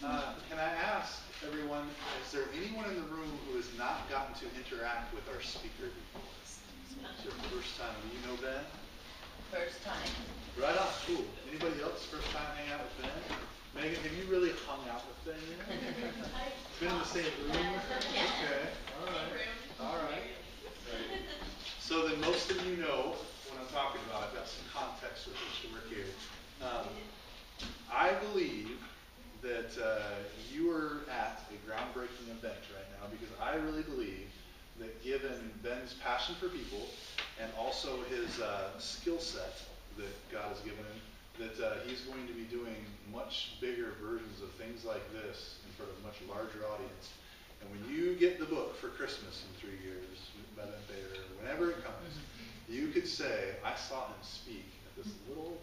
Uh, can I ask everyone, is there anyone in the room who has not gotten to interact with our speaker before? It's your first time. Do you know Ben? First time. Right on, cool. Anybody else first time hanging out with Ben? Megan, have you really hung out with Ben yet? Been in the same room? Okay, all right, all right. Right. So then most of you know what I'm talking about. I've got some context with which to work here. Um, I believe that uh, you are at a groundbreaking event right now because I really believe that given Ben's passion for people and also his uh, skill set that God has given him, that uh, he's going to be doing much bigger versions of things like this in front of a much larger audience. And when you get the book for Christmas in three years, by then or whenever it comes, you could say, I saw him speak this little.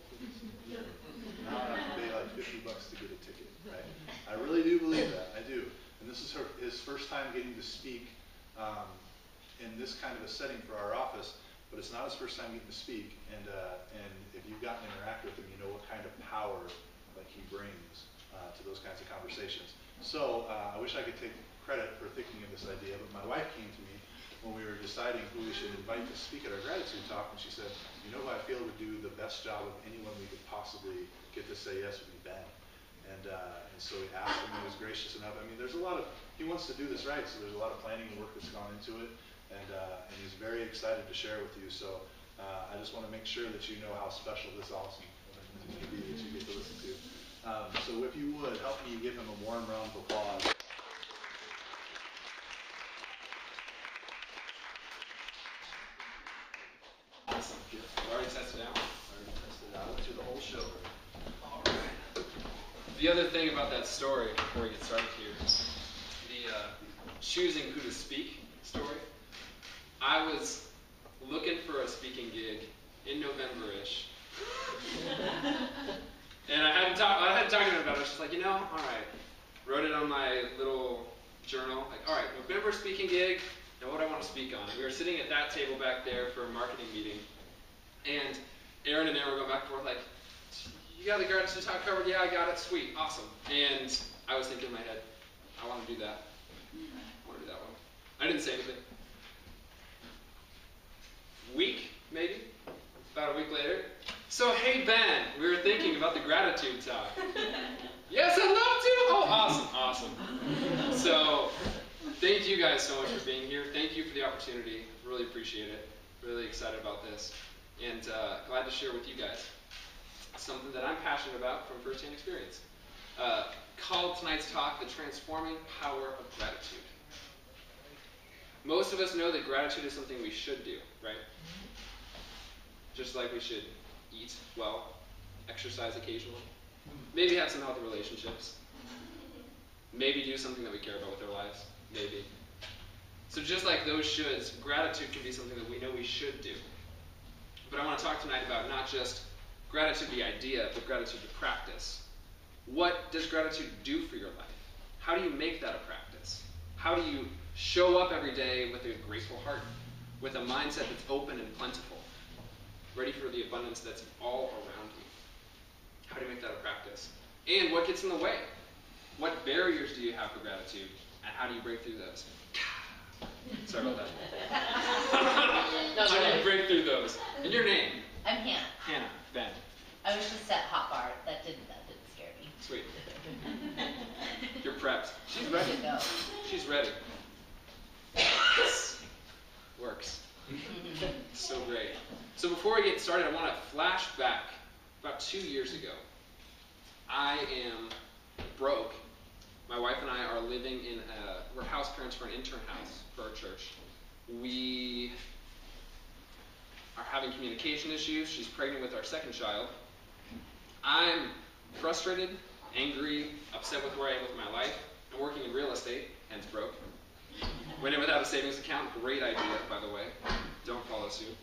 Now I have to pay like 50 bucks to get a ticket, right? I really do believe that. I do. And this is her, his first time getting to speak um, in this kind of a setting for our office but it's not his first time getting to speak. And uh, and if you've gotten to interact with him, you know what kind of power like he brings uh, to those kinds of conversations. So uh, I wish I could take credit for thinking of this idea, but my wife came to me when we were deciding who we should invite to speak at our gratitude talk, and she said, "You know who I feel would do the best job of anyone we could possibly get to say yes would be Ben." And, uh, and so we asked him, he was gracious enough. I mean, there's a lot of, he wants to do this right, so there's a lot of planning and work that's gone into it and, uh, and he's very excited to share with you. So uh, I just want to make sure that you know how special this awesome be that you get to listen to. Um, so if you would, help me give him a warm round of applause. Awesome. Already tested out. Already tested out through the whole show. All right. The other thing about that story, before we get started here, the uh, choosing who to speak story. I was looking for a speaking gig in November-ish. and I hadn't talked I hadn't talked about it. I was just like, you know, all right. Wrote it on my little journal. Like, all right, November speaking gig, and what I want to speak on. And we were sitting at that table back there for a marketing meeting. And Aaron and Aaron were going back and forth like, you got the gratitude talk covered? Yeah, I got it. Sweet. Awesome. And I was thinking in my head, I want to do that. I want to do that one. I didn't say anything week, maybe, about a week later. So, hey, Ben, we were thinking about the gratitude talk. yes, I'd love to. Oh, awesome, awesome. So, thank you guys so much for being here. Thank you for the opportunity. Really appreciate it. Really excited about this. And uh, glad to share with you guys something that I'm passionate about from firsthand experience. Uh, called tonight's talk The Transforming Power of Gratitude. Most of us know that gratitude is something we should do, right? Just like we should eat well, exercise occasionally, maybe have some healthy relationships, maybe do something that we care about with our lives, maybe. So, just like those shoulds, gratitude can be something that we know we should do. But I want to talk tonight about not just gratitude, the idea, but gratitude, the practice. What does gratitude do for your life? How do you make that a practice? How do you show up every day with a grateful heart, with a mindset that's open and plentiful, ready for the abundance that's all around you? How do you make that a practice? And what gets in the way? What barriers do you have for gratitude, and how do you break through those? Sorry about that. how do you break through those? And your name? I'm Hannah. Hannah. Ben. I was just at Hot Bar. That didn't that didn't scare me. Sweet. You're prepped. She's ready. Go. She's ready. Works. so great. So before we get started, I want to flash back about two years ago. I am broke. My wife and I are living in a, we're house parents for an intern house for our church. We are having communication issues. She's pregnant with our second child. I'm frustrated, angry, upset with where I am with my life. I'm working in real estate, hence broke. Went in without a savings account. Great idea, by the way. Don't follow suit.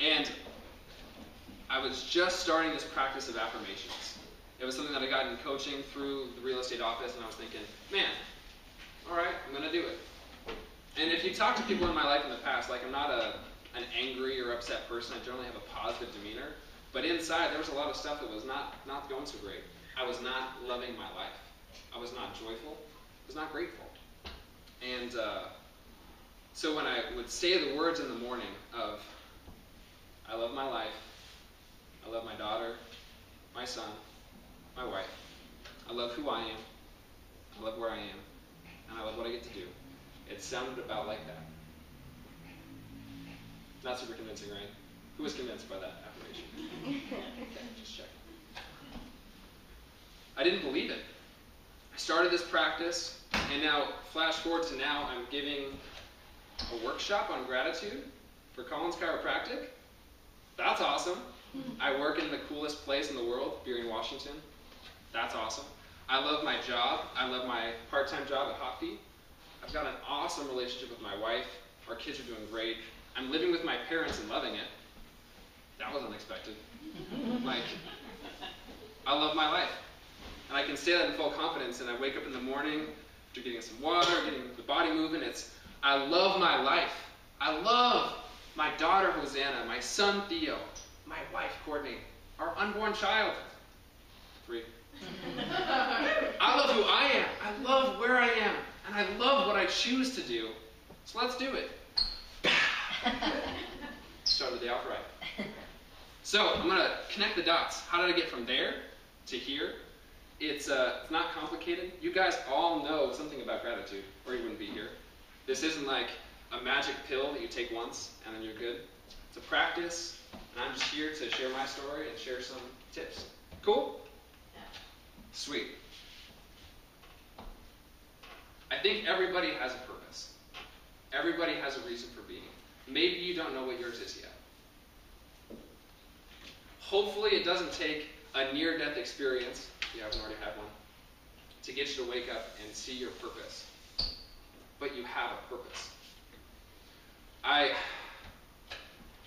And I was just starting this practice of affirmations. It was something that I got in coaching through the real estate office, and I was thinking, man, all right, I'm going to do it. And if you talk to people in my life in the past, like I'm not a, an angry or upset person, I generally have a positive demeanor. But inside, there was a lot of stuff that was not, not going so great. I was not loving my life. I was not joyful. I was not grateful. And uh, so when I would say the words in the morning of, I love my life, I love my daughter, my son, my wife, I love who I am, I love where I am, and I love what I get to do, it sounded about like that. Not super convincing, right? Who was convinced by that affirmation? okay, just check. I didn't believe it. I started this practice, and now, flash forward to now, I'm giving a workshop on gratitude for Collins Chiropractic. That's awesome. I work in the coolest place in the world, Burien, Washington. That's awesome. I love my job. I love my part time job at Hot Feet. I've got an awesome relationship with my wife. Our kids are doing great. I'm living with my parents and loving it. That was unexpected. like, I love my life. And I can say that in full confidence. And I wake up in the morning after getting some water, getting the body moving. It's, I love my life. I love my daughter Hosanna, my son Theo, my wife Courtney, our unborn child. Three. I love who I am. I love where I am. And I love what I choose to do. So let's do it. Started the off right. So I'm going to connect the dots. How did I get from there to here? It's, uh, it's not complicated. You guys all know something about gratitude, or you wouldn't be here. This isn't like a magic pill that you take once and then you're good. It's a practice, and I'm just here to share my story and share some tips. Cool? Yeah. Sweet. I think everybody has a purpose. Everybody has a reason for being. Maybe you don't know what yours is yet. Hopefully, it doesn't take a near death experience, if you haven't already had one, to get you to wake up and see your purpose. But you have a purpose. I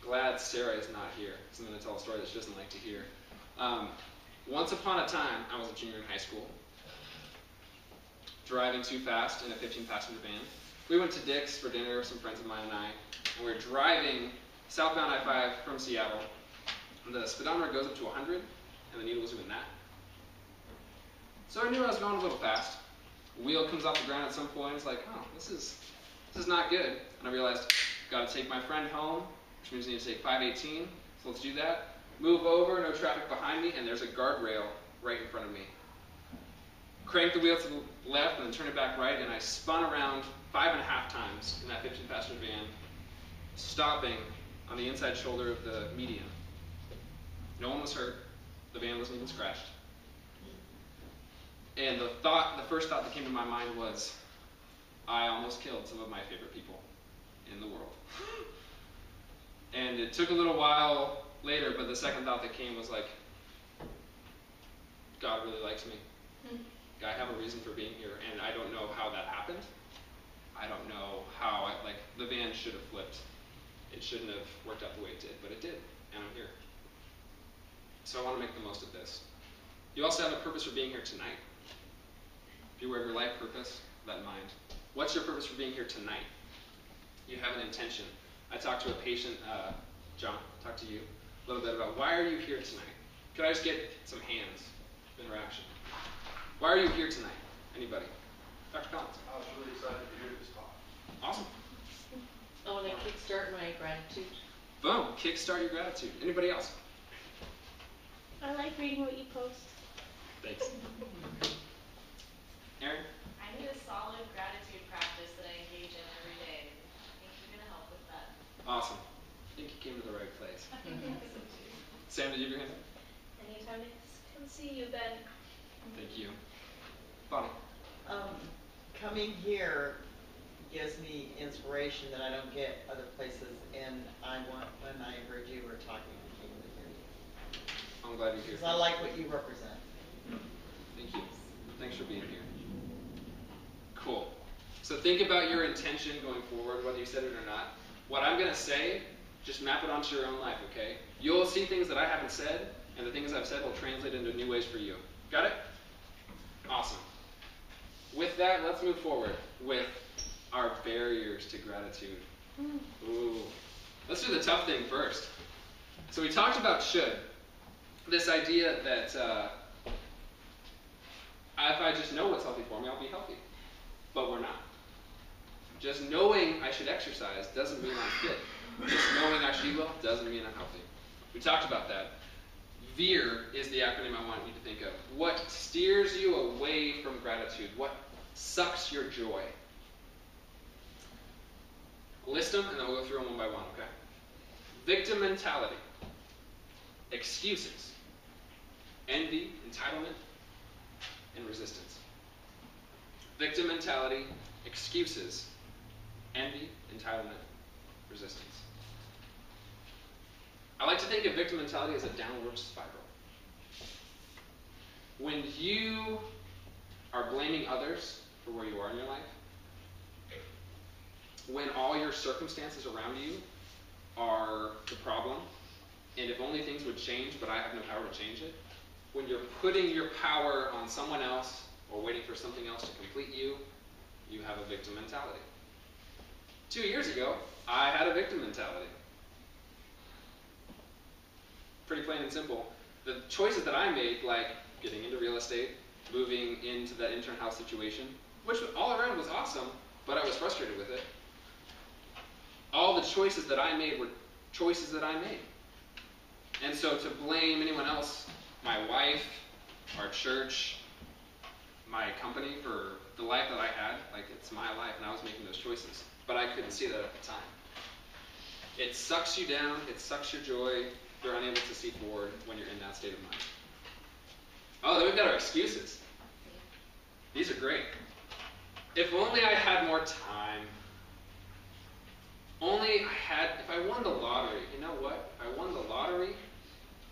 glad Sarah is not here because I'm going to tell a story that she doesn't like to hear. Um, once upon a time, I was a junior in high school, driving too fast in a 15 passenger van. We went to Dick's for dinner, with some friends of mine and I, and we were driving southbound I 5 from Seattle. The speedometer goes up to 100, and the needle was doing that. So I knew I was going a little fast. Wheel comes off the ground at some point. It's like, oh, this is this is not good. And I realized, got to take my friend home, which means I need to take 518. So let's do that. Move over, no traffic behind me, and there's a guardrail right in front of me. Crank the wheel to the left and then turn it back right, and I spun around five and a half times in that 15 passenger van, stopping on the inside shoulder of the median. No one was hurt. The van wasn't even scratched. And the thought, the first thought that came to my mind was, I almost killed some of my favorite people in the world. and it took a little while later, but the second thought that came was like, God really likes me. Hmm. I have a reason for being here, and I don't know how that happened. I don't know how, I, like, the van should have flipped. It shouldn't have worked out the way it did, but it did, and I'm here. So I want to make the most of this. You also have a purpose for being here tonight. Aware of your life purpose, that in mind. What's your purpose for being here tonight? You have an intention. I talked to a patient, uh, John, talked to you a little bit about why are you here tonight? Could I just get some hands? Why are you here tonight? Anybody? Dr. Collins. I was really excited to hear this talk. Awesome. I want to kickstart my gratitude. Boom. Kickstart your gratitude. Anybody else? I like reading what you post. Thanks. Aaron? I need a solid gratitude practice that I engage in every day. I think you're gonna help with that. Awesome. I think you came to the right place. I think so. Sam, did you bring it? Anytime I come see you, Ben. Thank you. Bonnie? Um, coming here gives me inspiration that I don't get other places, and I want, when I heard you were talking, I came to hear you. I'm glad you're here. Because I like what you represent. Thank you. Thanks for being here. Cool. So think about your intention going forward, whether you said it or not. What I'm going to say, just map it onto your own life, okay? You'll see things that I haven't said, and the things I've said will translate into new ways for you. Got it? Awesome. With that, let's move forward with our barriers to gratitude. Ooh. Let's do the tough thing first. So we talked about should. this idea that uh, if I just know what's healthy for me, I'll be healthy. But we're not. Just knowing I should exercise doesn't mean I'm fit. Just knowing I should eat well doesn't mean I'm healthy. We talked about that. VEER is the acronym I want you to think of. What steers you away from gratitude? What sucks your joy? List them, and then we'll go through them one by one, okay? Victim mentality, excuses, envy, entitlement, and resistance. Victim mentality, excuses, envy, entitlement, resistance. I like to think of victim mentality as a downward spiral. When you are blaming others for where you are in your life, when all your circumstances around you are the problem, and if only things would change, but I have no power to change it, when you're putting your power on someone else or waiting for something else to complete you, you have a victim mentality. Two years ago, I had a victim mentality. Pretty plain and simple. The choices that I made, like getting into real estate, moving into that intern house situation, which all around was awesome, but I was frustrated with it. All the choices that I made were choices that I made. And so to blame anyone else, my wife, our church, my company for the life that I had, like it's my life and I was making those choices. But I couldn't see that at the time. It sucks you down, it sucks your joy, you're unable to see forward when you're in that state of mind. Oh, then we've got our excuses. These are great. If only I had more time. Only I had, if I won the lottery, you know what? If I won the lottery,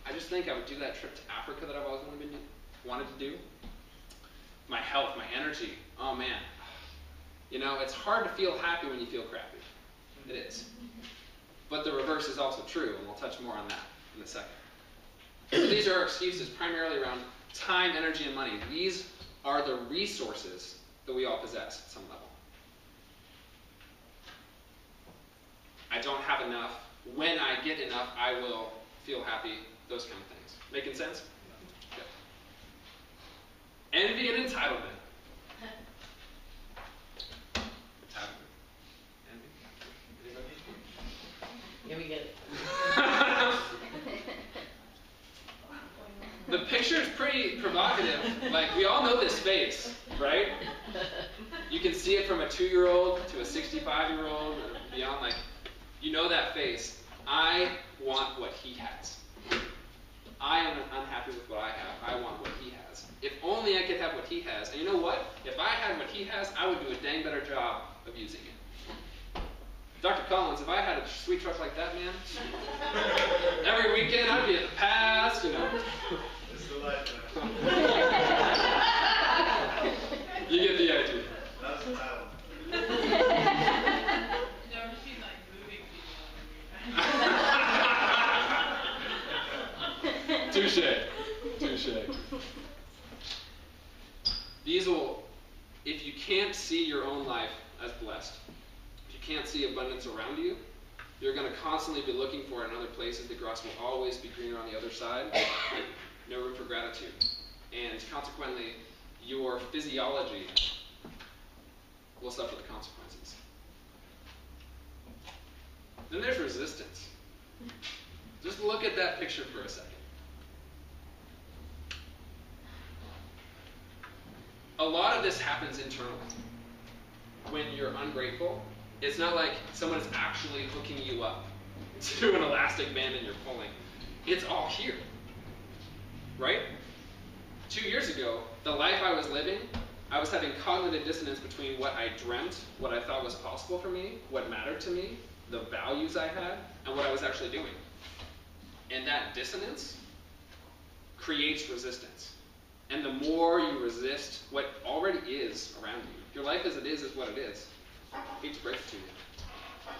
I just think I would do that trip to Africa that I've always wanted wanted to do. My health, my energy, oh man. You know, it's hard to feel happy when you feel crappy. It is. But the reverse is also true, and we'll touch more on that in a second. So these are our excuses primarily around time, energy, and money. These are the resources that we all possess at some level. I don't have enough. When I get enough, I will feel happy. Those kind of things. Making sense? Okay. Envy and entitlement. Entitlement. Envy. Anybody? Yeah, we get it. The picture is pretty provocative. Like we all know this face, right? You can see it from a two-year-old to a 65-year-old or beyond. Like you know that face. I want what he has. I am unhappy with what I have. I want what he has. If only I could have what he has. And you know what? If I had what he has, I would do a dang better job of using it. Dr. Collins, if I had a sweet truck like that, man, every weekend I'd be at the pass, you know. It's the life, man. You get the idea. That's the title. No, just mean like moving people on the weekend. Touche. Touche. These will, if you can't see your own life as blessed, if you can't see abundance around you, you're going to constantly be looking for it in other places. The grass will always be greener on the other side. No room for gratitude. And consequently, your physiology will suffer the consequences. Then there's resistance. Just look at that picture for a second. A lot of this happens internally. When you're ungrateful, it's not like someone is actually hooking you up to an elastic band and you're pulling. It's all here. Right? Two years ago, the life I was living, I was having cognitive dissonance between what I dreamt, what I thought was possible for me, what mattered to me, the values I had, and what I was actually doing. And that dissonance creates resistance. And the more you resist what already is around you, your life as it is is what it is. Hate to break it to you.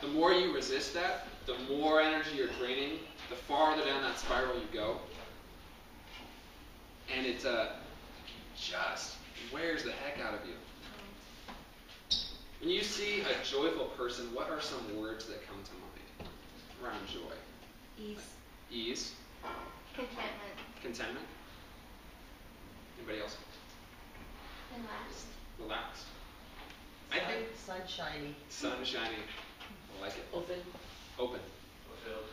The more you resist that, the more energy you're draining, the farther down that spiral you go. And it uh, just wears the heck out of you. When you see a joyful person, what are some words that come to mind around joy? Ease, Ease, contentment, contentment. Anybody else? And last. Relaxed. I think Sunshiny. sun shining. I like it. Open. Open. Fulfilled.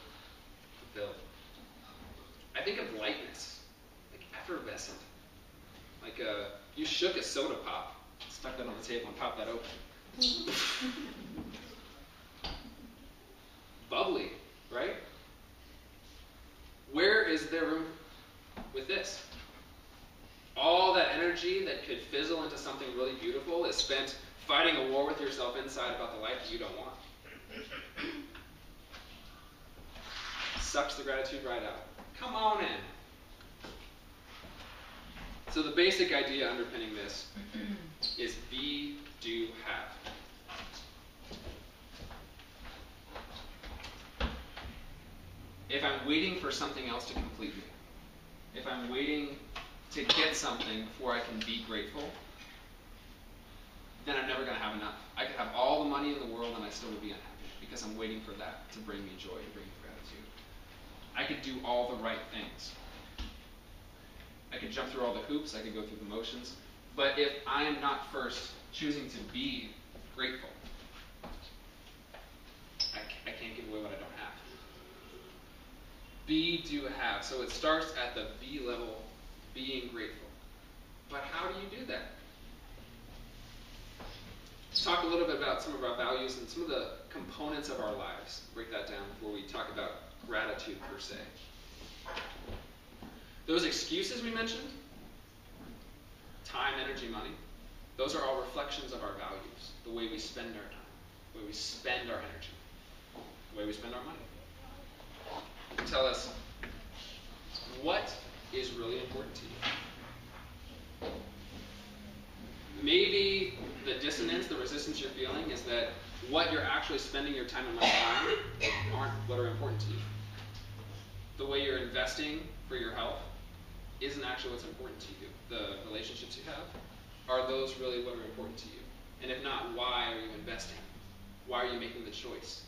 Fulfilled. I think of lightness, like effervescent. Like uh, you shook a soda pop, stuck that on the table, and popped that open. Bubbly, right? Where is there room with this? All that energy that could fizzle into something really beautiful is spent fighting a war with yourself inside about the life that you don't want. Sucks the gratitude right out. Come on in. So the basic idea underpinning this is be, do, have. If I'm waiting for something else to complete me, if I'm waiting to get something before I can be grateful, then I'm never going to have enough. I could have all the money in the world and I still would be unhappy because I'm waiting for that to bring me joy, to bring me gratitude. I could do all the right things. I could jump through all the hoops, I could go through the motions. But if I am not first choosing to be grateful, I, I can't give away what I don't have. Be, do, have. So it starts at the be level, being grateful. But how do you do that? Let's talk a little bit about some of our values and some of the components of our lives. Break that down before we talk about gratitude per se. Those excuses we mentioned time, energy, money those are all reflections of our values, the way we spend our time, the way we spend our energy, the way we spend our money. Tell us what is really important to you. Maybe the dissonance, the resistance you're feeling is that what you're actually spending your time and money on aren't what are important to you. The way you're investing for your health isn't actually what's important to you. The relationships you have, are those really what are important to you? And if not, why are you investing? Why are you making the choice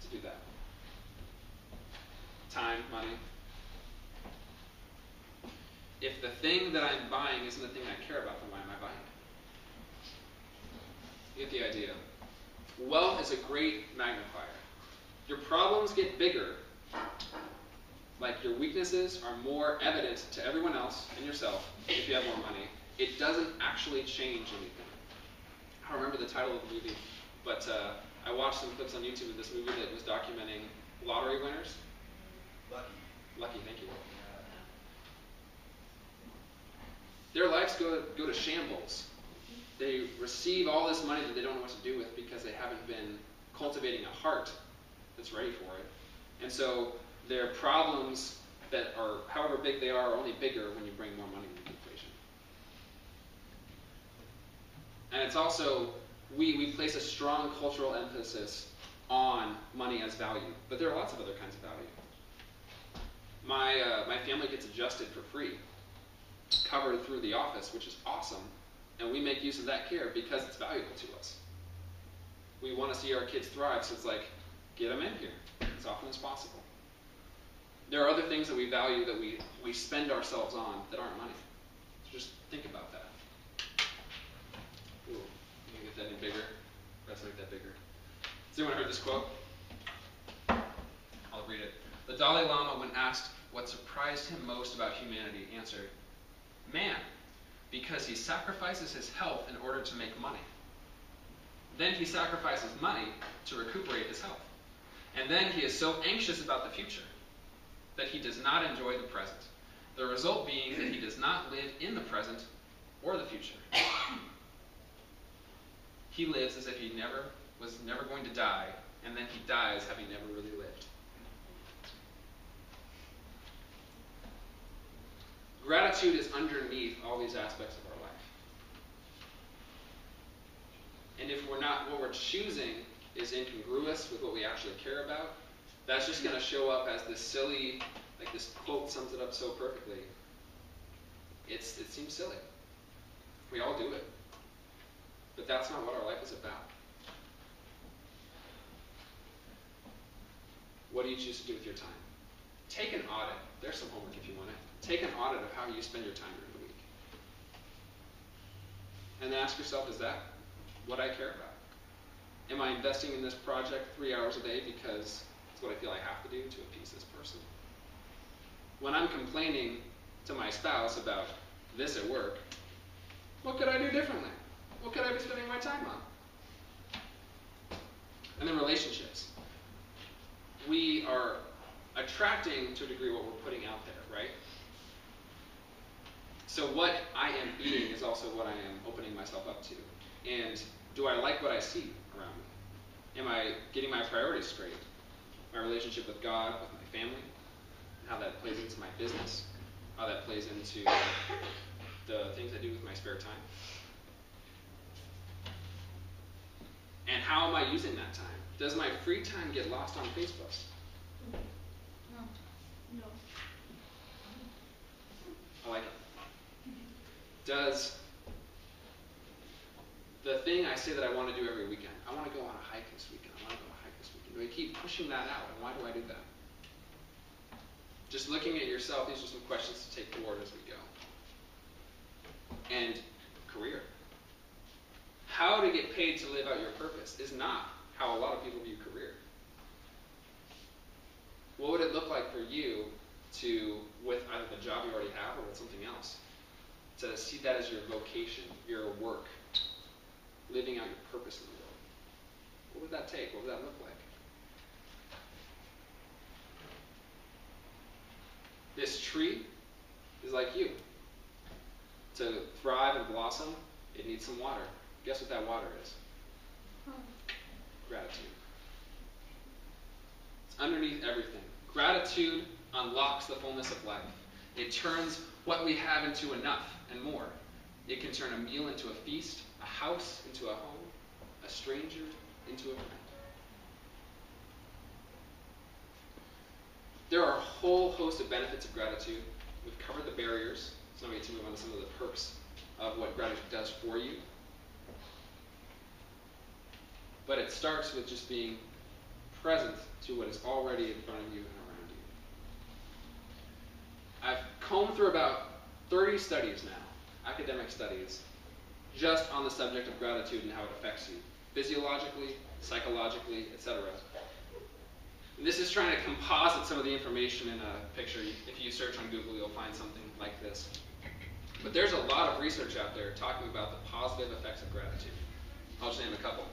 to do that? Time, money. If the thing that I'm buying isn't the thing I care about, then why am I buying it? You get the idea. Wealth is a great magnifier. Your problems get bigger like your weaknesses are more evident to everyone else and yourself if you have more money, it doesn't actually change anything. I don't remember the title of the movie, but uh, I watched some clips on YouTube of this movie that was documenting lottery winners. Lucky. Lucky, thank you. Their lives go, go to shambles. They receive all this money that they don't know what to do with because they haven't been cultivating a heart that's ready for it. And so their problems that are, however big they are, are only bigger when you bring more money into the equation. And it's also, we, we place a strong cultural emphasis on money as value, but there are lots of other kinds of value. My, uh, my family gets adjusted for free, covered through the office, which is awesome, and we make use of that care because it's valuable to us. We want to see our kids thrive, so it's like, get them in here as often as possible. There are other things that we value that we, we spend ourselves on that aren't money. So just think about that. Ooh, can you get that any bigger? Let's make that bigger. Has anyone heard this quote? I'll read it. The Dalai Lama, when asked what surprised him most about humanity, answered, Man, because he sacrifices his health in order to make money. Then he sacrifices money to recuperate his health. And then he is so anxious about the future that he does not enjoy the present. The result being that he does not live in the present or the future. He lives as if he never was never going to die, and then he dies having never really lived. Gratitude is underneath all these aspects of our life. And if we're not, what we're choosing is incongruous with what we actually care about, that's just going to show up as this silly, like this quote sums it up so perfectly. It's, it seems silly. We all do it. But that's not what our life is about. What do you choose to do with your time? take an audit. There's some homework if you want it. Take an audit of how you spend your time during the week. And then ask yourself, is that what I care about? Am I investing in this project three hours a day because it's what I feel I have to do to appease this person? When I'm complaining to my spouse about this at work, what could I do differently? What could I be spending my time on? And then relationships. We are attracting to a degree what we're putting out there, right? So what I am eating is also what I am opening myself up to. And do I like what I see around me? Am I getting my priorities straight? My relationship with God, with my family, how that plays into my business, how that plays into the things I do with my spare time. And how am I using that time? Does my free time get lost on Facebook? No. No. I like it. Does the thing I say that I want to do every weekend, I want to go on a hike this weekend, I want to go on a hike this weekend, do I keep pushing that out? And why do I do that? Just looking at yourself, these are some questions to take forward as we go. And career. How to get paid to live out your purpose is not how a lot of people view career. What would it look like for you to, with either the job you already have or with something else, to see that as your vocation, your work, living out your purpose in the world? What would that take? What would that look like? This tree is like you. To thrive and blossom, it needs some water. Guess what that water is? Gratitude. It's underneath everything. Gratitude unlocks the fullness of life. It turns what we have into enough and more. It can turn a meal into a feast, a house into a home, a stranger into a friend. There are a whole host of benefits of gratitude. We've covered the barriers, so now we get to move on to some of the perks of what gratitude does for you. But it starts with just being present to what is already in front of you and around you. I've combed through about 30 studies now, academic studies, just on the subject of gratitude and how it affects you, physiologically, psychologically, etc. This is trying to composite some of the information in a picture. If you search on Google, you'll find something like this. But there's a lot of research out there talking about the positive effects of gratitude. I'll just name a couple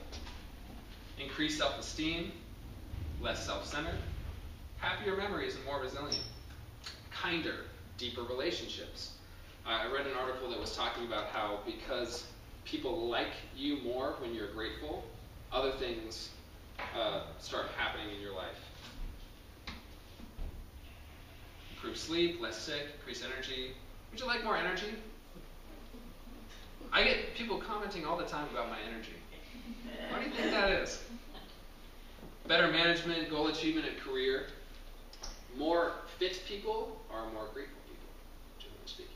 increased self esteem, less self centered, happier memories, and more resilient, kinder, deeper relationships. I read an article that was talking about how because people like you more when you're grateful, other things uh, start happening in your life. Improve sleep, less sick, increase energy. Would you like more energy? I get people commenting all the time about my energy. Why do you think that is? Better management, goal achievement, and career. More fit people are more grateful people, generally speaking.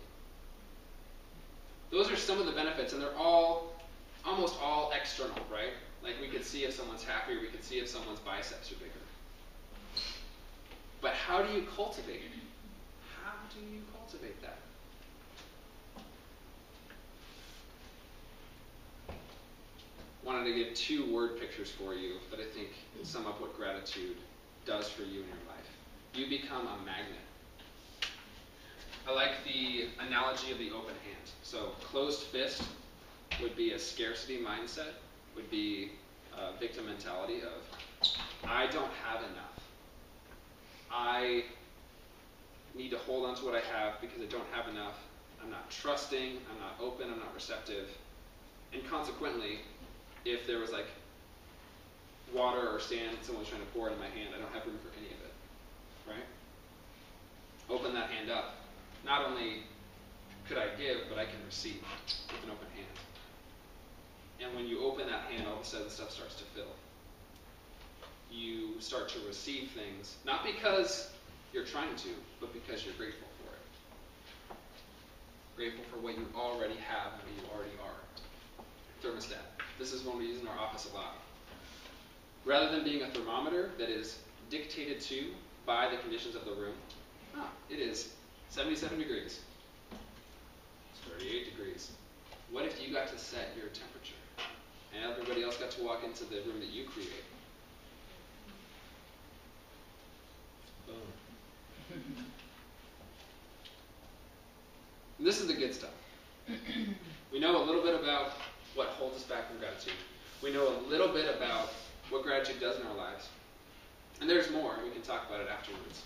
Those are some of the benefits, and they're all, almost all external, right? Like we could see if someone's happier, we could see if someone's biceps are bigger. But how do you cultivate it? Do you cultivate that? wanted to give two word pictures for you that I think sum up what gratitude does for you in your life. You become a magnet. I like the analogy of the open hand. So, closed fist would be a scarcity mindset, would be a victim mentality of, I don't have enough. I need to hold on to what I have because I don't have enough. I'm not trusting, I'm not open, I'm not receptive. And consequently, if there was like water or sand someone's trying to pour into my hand, I don't have room for any of it. Right? Open that hand up. Not only could I give, but I can receive with an open hand. And when you open that hand, all of a sudden stuff starts to fill. You start to receive things, not because you're trying to, but because you're grateful for it. Grateful for what you already have and what you already are. Thermostat. This is one we use in our office a lot. Rather than being a thermometer that is dictated to by the conditions of the room. Oh, it is 77 degrees. It's 38 degrees. What if you got to set your temperature and everybody else got to walk into the room that you create? This is the good stuff. We know a little bit about what holds us back from gratitude. We know a little bit about what gratitude does in our lives. And there's more, and we can talk about it afterwards.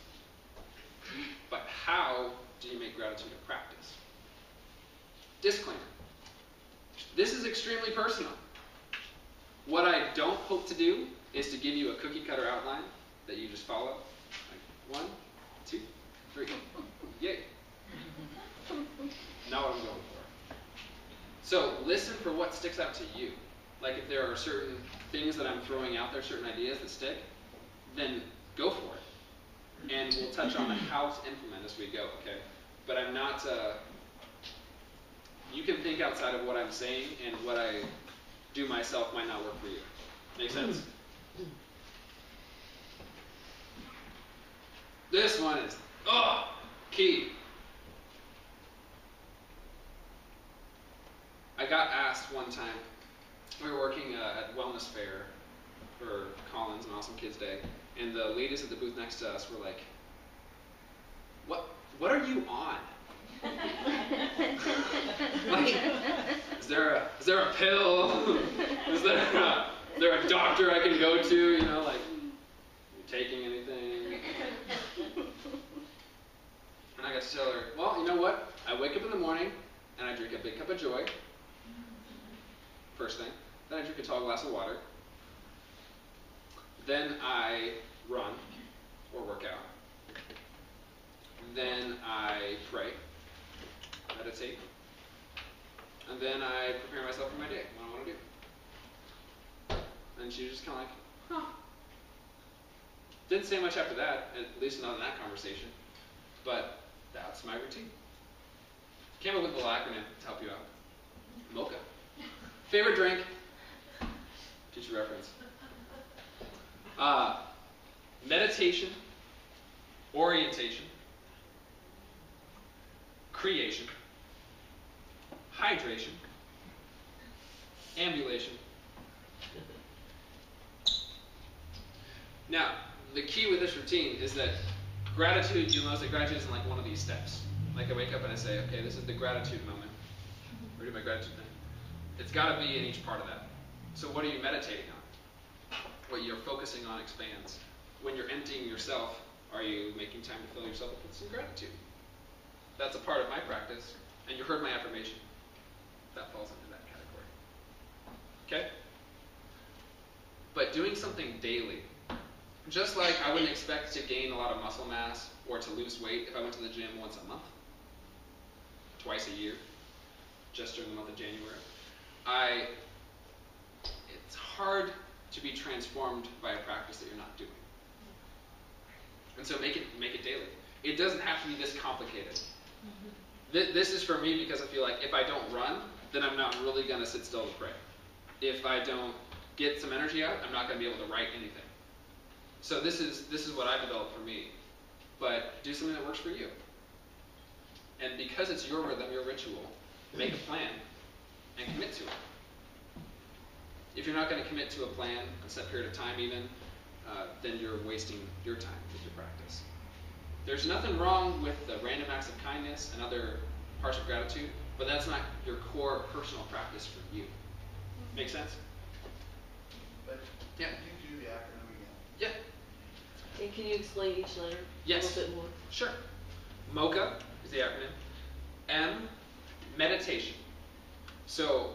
But how do you make gratitude a practice? Disclaimer this is extremely personal. What I don't hope to do is to give you a cookie cutter outline that you just follow. Like one, two, three. Yay. Not what I'm going for. So listen for what sticks out to you. Like if there are certain things that I'm throwing out there, certain ideas that stick, then go for it. And we'll touch on how to implement as we go, okay? But I'm not, uh, you can think outside of what I'm saying, and what I do myself might not work for you. Make sense? This one is, oh, key. I got asked one time, we were working uh, at Wellness Fair for Collins and Awesome Kids Day, and the ladies at the booth next to us were like, "What? What are you on? like, is there a is there a pill? is there a, is there a doctor I can go to? You know, like, taking anything?" And I got to tell her, "Well, you know what? I wake up in the morning and I drink a big cup of joy." First thing. Then I drink a tall glass of water. Then I run or work out. Then I pray, meditate. And then I prepare myself for my day, what I want to do. And she was just kind of like, huh. Didn't say much after that, at least not in that conversation. But that's my routine. Came up with a little acronym to help you out. MOCHA. Favorite drink? Teacher reference. Uh, meditation, orientation, creation, hydration, ambulation. Now, the key with this routine is that gratitude, you'll notice that gratitude isn't like one of these steps. Like I wake up and I say, okay, this is the gratitude moment. Or do my gratitude. It's got to be in each part of that. So what are you meditating on? What you're focusing on expands. When you're emptying yourself, are you making time to fill yourself up with some gratitude? That's a part of my practice. And you heard my affirmation. That falls into that category. Okay? But doing something daily, just like I wouldn't expect to gain a lot of muscle mass or to lose weight if I went to the gym once a month, twice a year, just during the month of January. I it's hard to be transformed by a practice that you're not doing. And so make it make it daily. It doesn't have to be this complicated. Mm-hmm. Th- this is for me because I feel like if I don't run, then I'm not really going to sit still to pray. If I don't get some energy out, I'm not going to be able to write anything. So this is this is what I developed for me. But do something that works for you. And because it's your rhythm, your ritual, make a plan and commit to it. If you're not going to commit to a plan, a set period of time even, uh, then you're wasting your time with your practice. There's nothing wrong with the random acts of kindness and other parts of gratitude, but that's not your core personal practice for you. Make sense? But Yeah. can you do the acronym again? Yeah. And can you explain each letter Yes. a little bit more? Sure. MOCHA is the acronym. M, meditation. So,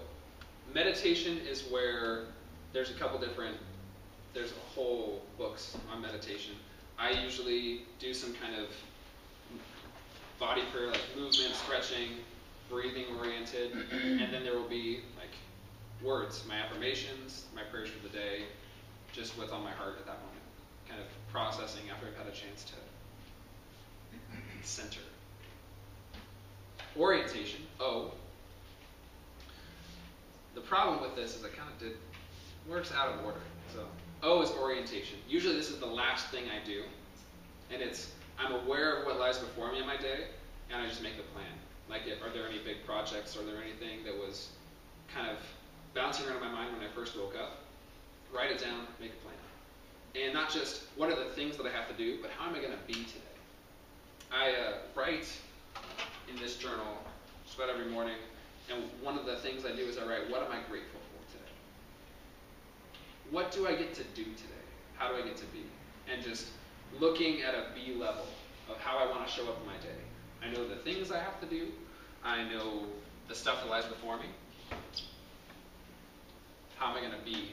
meditation is where there's a couple different, there's a whole books on meditation. I usually do some kind of body prayer, like movement, stretching, breathing oriented, and then there will be like words, my affirmations, my prayers for the day, just what's on my heart at that moment. Kind of processing after I've had a chance to center. Orientation, O. The problem with this is I kind of did, works out of order. So, O is orientation. Usually this is the last thing I do. And it's I'm aware of what lies before me in my day, and I just make a plan. Like, if, are there any big projects? Are there anything that was kind of bouncing around in my mind when I first woke up? Write it down, make a plan. And not just what are the things that I have to do, but how am I going to be today? I uh, write in this journal just about every morning, and one of the things I do is I write, what am I grateful for today? What do I get to do today? How do I get to be? And just looking at a B level of how I want to show up in my day. I know the things I have to do. I know the stuff that lies before me. How am I going to be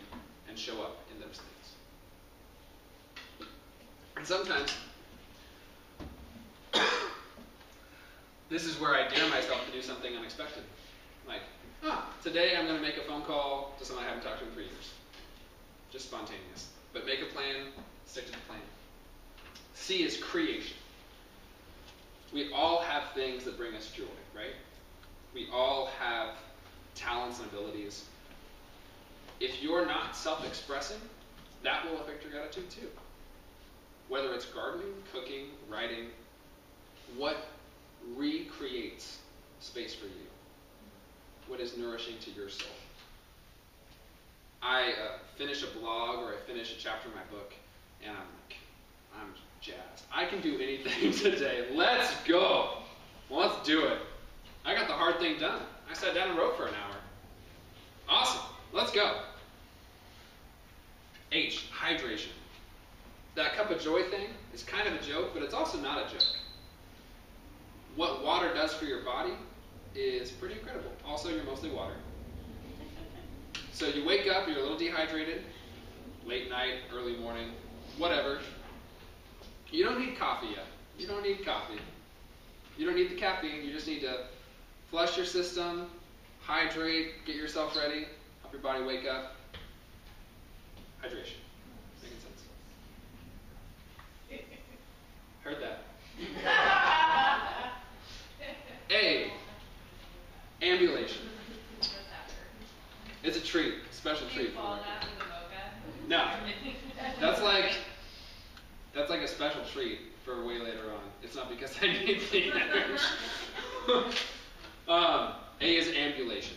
and show up in those things? And sometimes, this is where I dare myself to do something unexpected. Like, ah, today I'm going to make a phone call to someone I haven't talked to in three years. Just spontaneous. But make a plan, stick to the plan. C is creation. We all have things that bring us joy, right? We all have talents and abilities. If you're not self expressing, that will affect your gratitude too. Whether it's gardening, cooking, writing, what recreates space for you? What is nourishing to your soul? I uh, finish a blog or I finish a chapter in my book, and I'm like, I'm jazzed. I can do anything today. Let's go. Let's do it. I got the hard thing done. I sat down and wrote for an hour. Awesome. Let's go. H, hydration. That cup of joy thing is kind of a joke, but it's also not a joke. What water does for your body is pretty incredible. Also, you're mostly water. So you wake up, you're a little dehydrated, late night, early morning, whatever. You don't need coffee yet. You don't need coffee. You don't need the caffeine. You just need to flush your system, hydrate, get yourself ready, help your body wake up. Hydration. Making sense? Heard that. A. Ambulation. What's that for? It's a treat, special treat. for fall down in the mocha? No. That's like that's like a special treat for way later on. It's not because I need the energy. um, A is ambulation.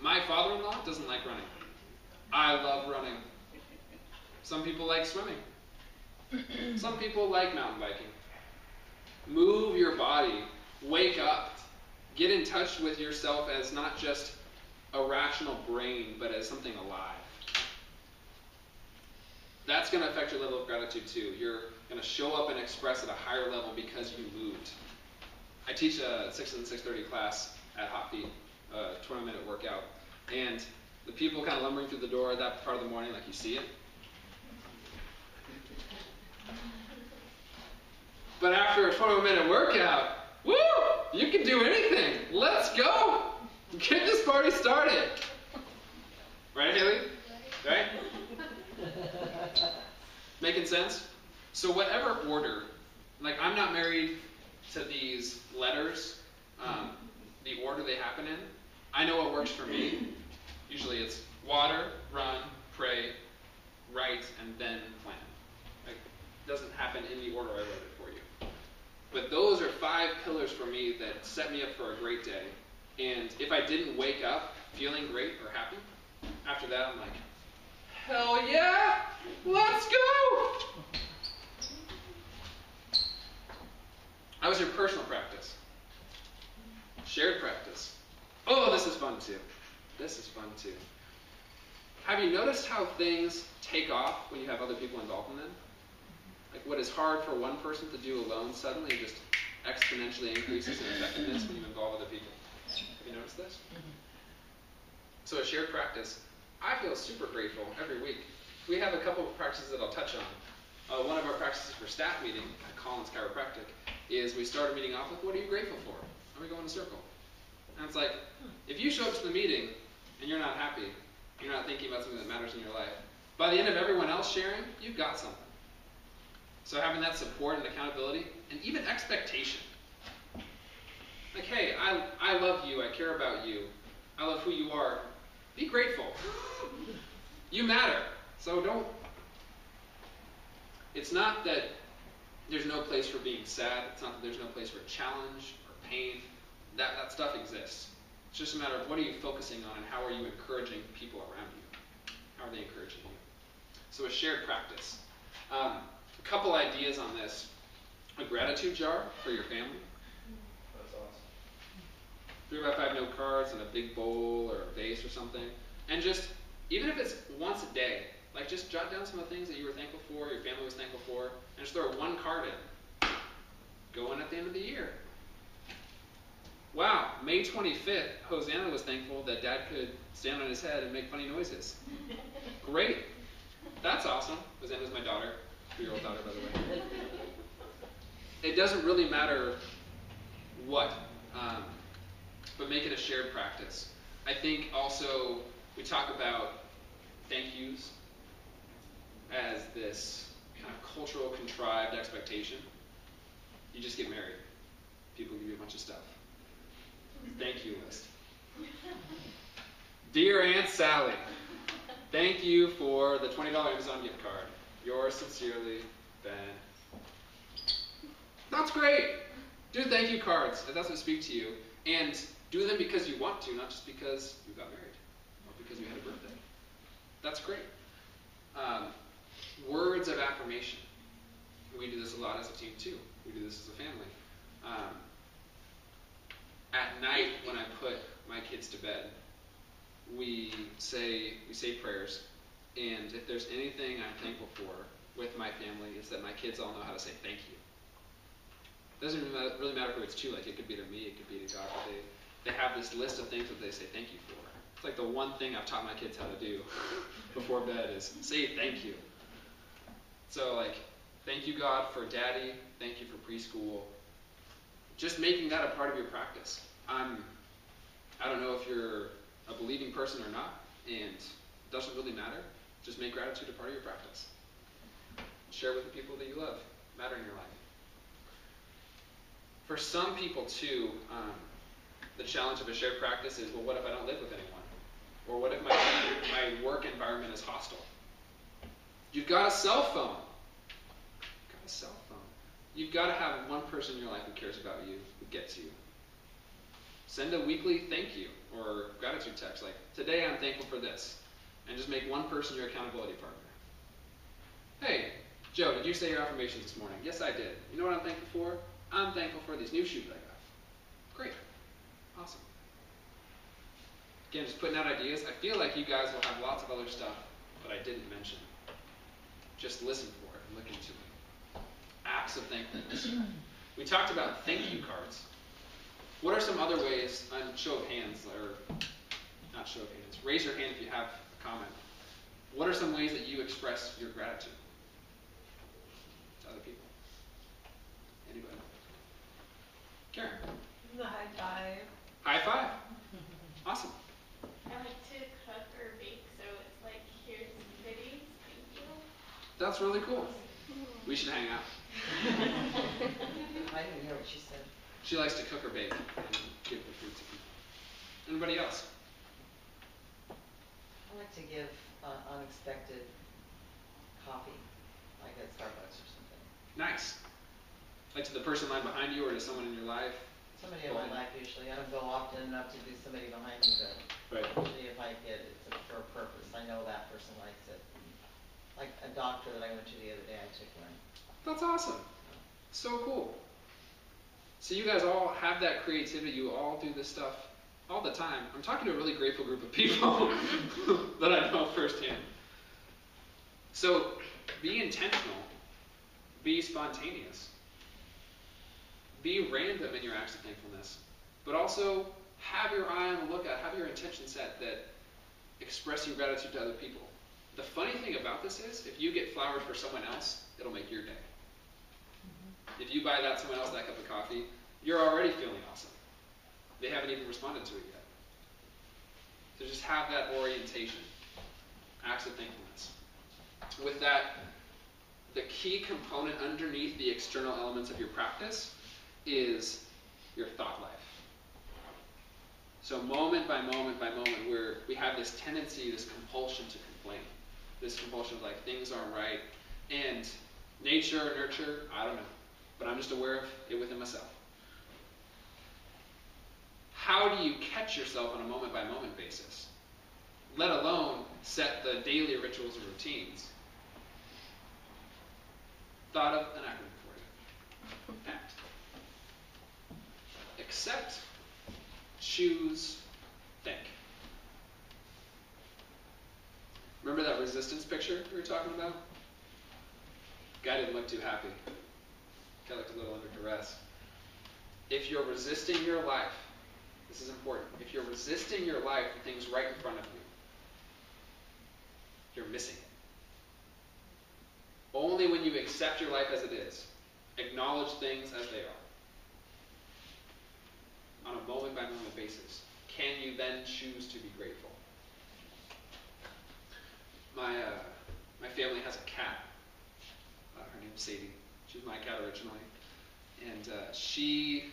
My father-in-law doesn't like running. I love running. Some people like swimming. Some people like mountain biking. Move your body. Wake up. Get in touch with yourself as not just a rational brain, but as something alive that's going to affect your level of gratitude too. You're going to show up and express at a higher level because you moved. I teach a 6 and 6.30 class at Feet, a 20 minute workout. And the people kind of lumbering through the door at that part of the morning, like you see it. But after a 20 minute workout, woo, you can do anything. Let's go. Get this party started. Right, Haley? Right? Making sense? So, whatever order, like I'm not married to these letters, um, the order they happen in. I know what works for me. Usually it's water, run, pray, write, and then plan. Like, it doesn't happen in the order I wrote it. But those are five pillars for me that set me up for a great day. And if I didn't wake up feeling great or happy, after that I'm like, hell yeah, let's go! How was your personal practice? Shared practice. Oh, this is fun too. This is fun too. Have you noticed how things take off when you have other people involved in them? Like what is hard for one person to do alone suddenly just exponentially increases in effectiveness when you involve other people. Have you noticed this? So a shared practice. I feel super grateful every week. We have a couple of practices that I'll touch on. Uh, one of our practices for staff meeting at Collins Chiropractic is we start a meeting off with what are you grateful for? And we go in a circle. And it's like, if you show up to the meeting and you're not happy, you're not thinking about something that matters in your life, by the end of everyone else sharing, you've got something. So having that support and accountability and even expectation. Like, hey, I, I love you, I care about you, I love who you are. Be grateful. You matter. So don't. It's not that there's no place for being sad. It's not that there's no place for challenge or pain. That, that stuff exists. It's just a matter of what are you focusing on and how are you encouraging people around you? How are they encouraging you? So a shared practice. Um, a couple ideas on this. A gratitude jar for your family. That's awesome. Three by five note cards and a big bowl or a vase or something. And just, even if it's once a day, like just jot down some of the things that you were thankful for, your family was thankful for, and just throw one card in. Go in at the end of the year. Wow, May 25th, Hosanna was thankful that dad could stand on his head and make funny noises. Great. That's awesome. Hosanna's my daughter, three year old daughter, by the way. It doesn't really matter what, um, but make it a shared practice. I think also we talk about thank yous as this kind of cultural contrived expectation. You just get married. People give you a bunch of stuff. Thank you list. Dear Aunt Sally, thank you for the $20 Amazon gift card. Yours sincerely, Ben. That's great. Do thank you cards if that's what speak to you. And do them because you want to, not just because you got married or because you had a birthday. That's great. Um, words of affirmation. We do this a lot as a team too. We do this as a family. Um, at night when I put my kids to bed, we say we say prayers, and if there's anything I'm thankful for with my family, is that my kids all know how to say thank you. It doesn't really matter, who it's to. Like it could be to me, it could be to God, but they they have this list of things that they say thank you for. It's like the one thing I've taught my kids how to do before bed is say thank you. So like, thank you God for daddy, thank you for preschool. Just making that a part of your practice. I'm I don't know if you're a believing person or not, and it doesn't really matter. Just make gratitude a part of your practice. Share with the people that you love, matter in your life. For some people, too, um, the challenge of a shared practice is well, what if I don't live with anyone? Or what if my, my work environment is hostile? You've got a cell phone. You've got a cell phone. You've got to have one person in your life who cares about you, who gets you. Send a weekly thank you or gratitude text like, today I'm thankful for this. And just make one person your accountability partner. Hey, Joe, did you say your affirmations this morning? Yes, I did. You know what I'm thankful for? I'm thankful for these new shoes I got. Great. Awesome. Again, just putting out ideas. I feel like you guys will have lots of other stuff, but I didn't mention. Just listen for it and look into it. Acts of thankfulness. We talked about thank you cards. What are some other ways, on show of hands, or not show of hands, raise your hand if you have comment. What are some ways that you express your gratitude to other people? Anybody? Karen. The high five. High five. Awesome. I like to cook or bake, so it's like, here's goodies, thank you. That's really cool. We should hang out. I didn't hear what she said. She likes to cook or bake and give the food to people. Anybody else? I like to give uh, unexpected coffee, like at Starbucks or something. Nice. Like to the person lying behind you or to someone in your life? Somebody in my life usually. I don't go often enough to do somebody behind me, but Right. usually if I get it, it's for a purpose. I know that person likes it. Like a doctor that I went to the other day, I took one. That's awesome. So cool. So you guys all have that creativity. You all do this stuff all the time. I'm talking to a really grateful group of people that I know firsthand. So be intentional. Be spontaneous. Be random in your acts of thankfulness. But also have your eye on the lookout. Have your intention set that express your gratitude to other people. The funny thing about this is, if you get flowers for someone else, it'll make your day. Mm-hmm. If you buy that someone else that cup of coffee, you're already feeling awesome. They haven't even responded to it yet. So just have that orientation. Acts of thankfulness. With that, the key component underneath the external elements of your practice is your thought life. So moment by moment by moment, where we have this tendency, this compulsion to complain, this compulsion of like things aren't right, and nature, or nurture, I don't know. But I'm just aware of it within myself. How do you catch yourself on a moment by moment basis? Let alone set the daily rituals and routines. Thought of an acronym for you. ACT. Accept, choose, think. Remember that resistance picture we were talking about? Guy didn't look too happy. Guy looked a little under duress. If you're resisting your life, this is important. If you're resisting your life, the things right in front of you, you're missing it. Only when you accept your life as it is, acknowledge things as they are, on a moment by moment basis, can you then choose to be grateful? My, uh, my family has a cat. Uh, her name's Sadie. She was my cat originally. And uh, she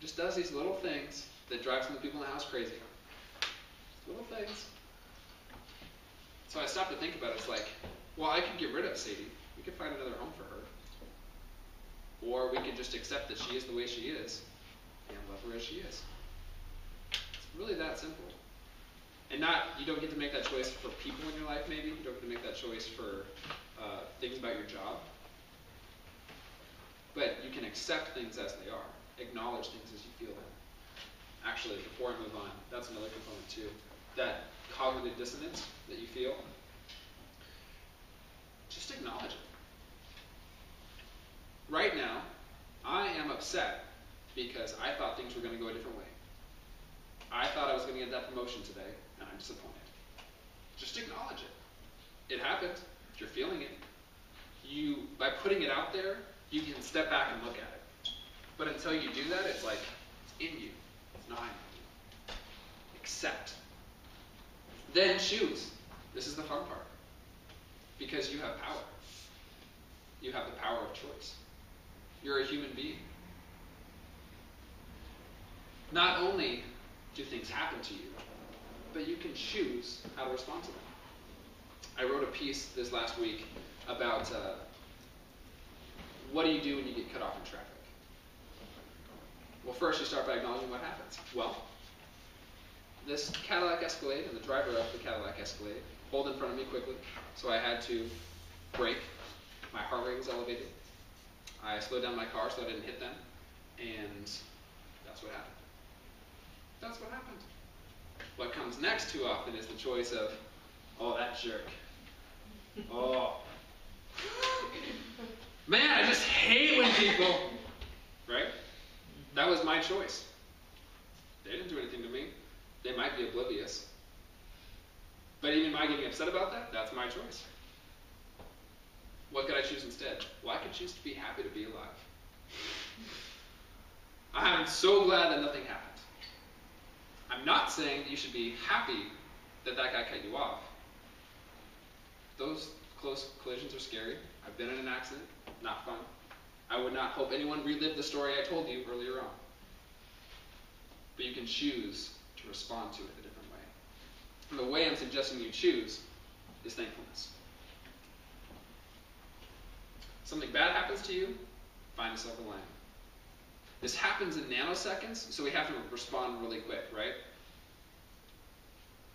just does these little things that drive some of the people in the house crazy. Little things. So I stopped to think about it. It's like, well, I could get rid of Sadie. We could find another home for her. Or we could just accept that she is the way she is and love her as she is. It's really that simple. And not, you don't get to make that choice for people in your life, maybe. You don't get to make that choice for uh, things about your job. But you can accept things as they are, acknowledge things as you feel them. Actually, before I move on, that's another component too. That cognitive dissonance that you feel, just acknowledge it. Right now, I am upset because I thought things were going to go a different way. I thought I was going to get that promotion today, and I'm disappointed. Just acknowledge it. It happened. You're feeling it, you by putting it out there, you can step back and look at it. But until you do that, it's like it's in you. You. Accept. Then choose. This is the fun part. Because you have power. You have the power of choice. You're a human being. Not only do things happen to you, but you can choose how to respond to them. I wrote a piece this last week about uh, what do you do when you get cut off in traffic? Well, first you start by acknowledging what happens. Well, this Cadillac Escalade and the driver of the Cadillac Escalade pulled in front of me quickly, so I had to brake. My heart rate was elevated. I slowed down my car so I didn't hit them, and that's what happened. That's what happened. What comes next too often is the choice of, oh, that jerk. Oh. Man, I just hate when people. Right? That was my choice. They didn't do anything to me. They might be oblivious. But even my getting upset about that, that's my choice. What could I choose instead? Well, I could choose to be happy to be alive. I'm so glad that nothing happened. I'm not saying that you should be happy that that guy cut you off. Those close collisions are scary. I've been in an accident, not fun. I would not hope anyone relive the story I told you earlier on. But you can choose to respond to it a different way. And the way I'm suggesting you choose is thankfulness. Something bad happens to you, find a silver lining. This happens in nanoseconds, so we have to respond really quick, right?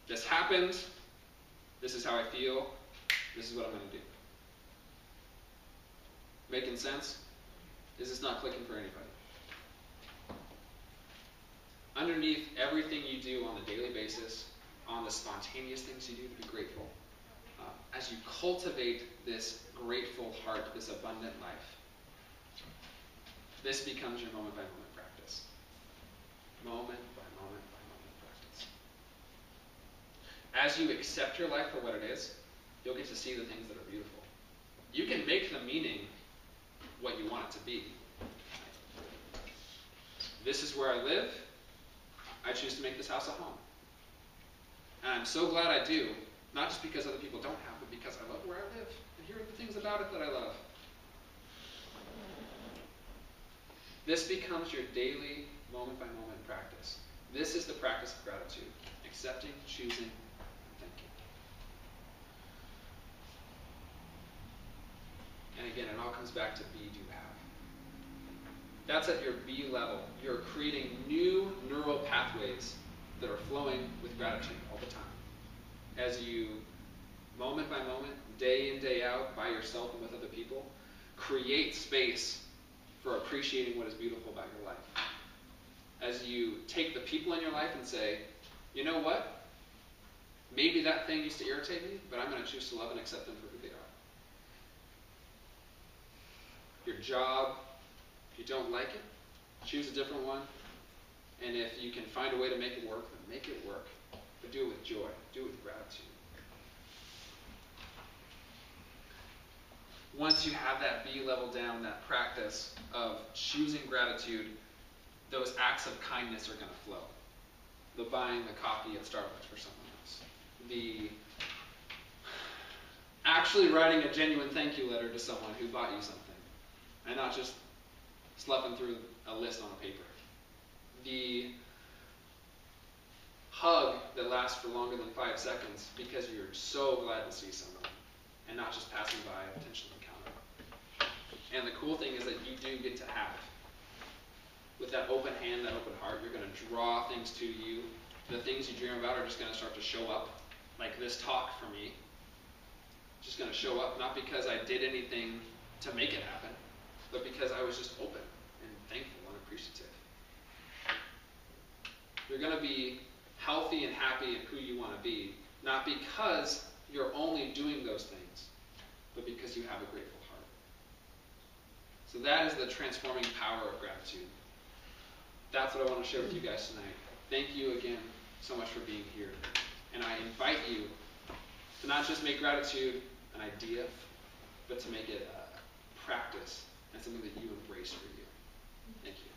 This happened. This is how I feel. This is what I'm going to do. Making sense? This is not clicking for anybody? Underneath everything you do on a daily basis, on the spontaneous things you do to be grateful, uh, as you cultivate this grateful heart, this abundant life, this becomes your moment by moment practice. Moment by moment by moment practice. As you accept your life for what it is, you'll get to see the things that are beautiful. You can make the meaning what you want it to be. This is where I live. I choose to make this house a home. And I'm so glad I do, not just because other people don't have, but because I love where I live. And here are the things about it that I love. This becomes your daily, moment by moment practice. This is the practice of gratitude accepting, choosing, and thinking. And again, it all comes back to be, do, have. That's at your B level. You're creating new neural pathways that are flowing with gratitude all the time. As you, moment by moment, day in, day out, by yourself and with other people, create space for appreciating what is beautiful about your life. As you take the people in your life and say, you know what? Maybe that thing used to irritate me, but I'm going to choose to love and accept them for who they are. Your job, if you don't like it, choose a different one. And if you can find a way to make it work, then make it work. But do it with joy, do it with gratitude. Once you have that B level down, that practice of choosing gratitude, those acts of kindness are going to flow. The buying the coffee at Starbucks for someone else. The actually writing a genuine thank you letter to someone who bought you something. And not just sloughing through a list on a paper. The hug that lasts for longer than five seconds because you're so glad to see someone and not just passing by a potential encounter. And the cool thing is that you do get to have. it. With that open hand, that open heart, you're going to draw things to you. The things you dream about are just going to start to show up. Like this talk for me. Just going to show up, not because I did anything to make it happen, but because I was just open and thankful and appreciative. You're going to be healthy and happy in who you want to be, not because you're only doing those things, but because you have a grateful heart. So that is the transforming power of gratitude. That's what I want to share with you guys tonight. Thank you again so much for being here. And I invite you to not just make gratitude an idea, but to make it a practice that's something that you embrace for you. Thank you.